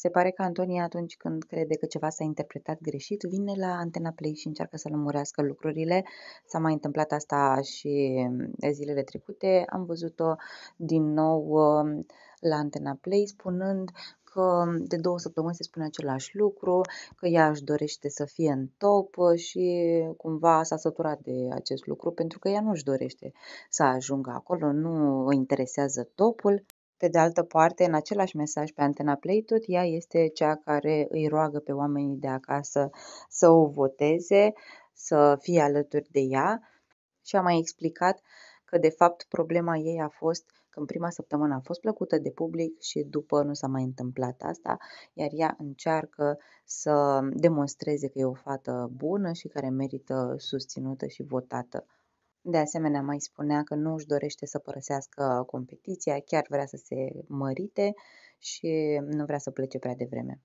Se pare că Antonia atunci când crede că ceva s-a interpretat greșit, vine la Antena Play și încearcă să lămurească lucrurile. S-a mai întâmplat asta și zilele trecute. Am văzut-o din nou um, la Antena Play spunând că de două săptămâni se spune același lucru, că ea își dorește să fie în top și cumva s-a săturat de acest lucru pentru că ea nu își dorește să ajungă acolo, nu o interesează topul. Pe de altă parte, în același mesaj pe Antena Play, tot ea este cea care îi roagă pe oamenii de acasă să o voteze, să fie alături de ea și a mai explicat că de fapt problema ei a fost că în prima săptămână a fost plăcută de public și după nu s-a mai întâmplat asta, iar ea încearcă să demonstreze că e o fată bună și care merită susținută și votată. De asemenea, mai spunea că nu își dorește să părăsească competiția, chiar vrea să se mărite și nu vrea să plece prea devreme.